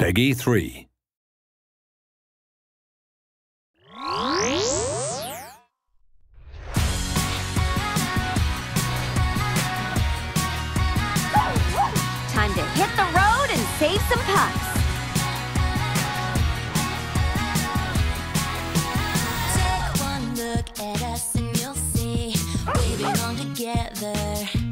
PEGI 3. Time to hit the road and save some pucks. Take one look at us and you'll see we belong together.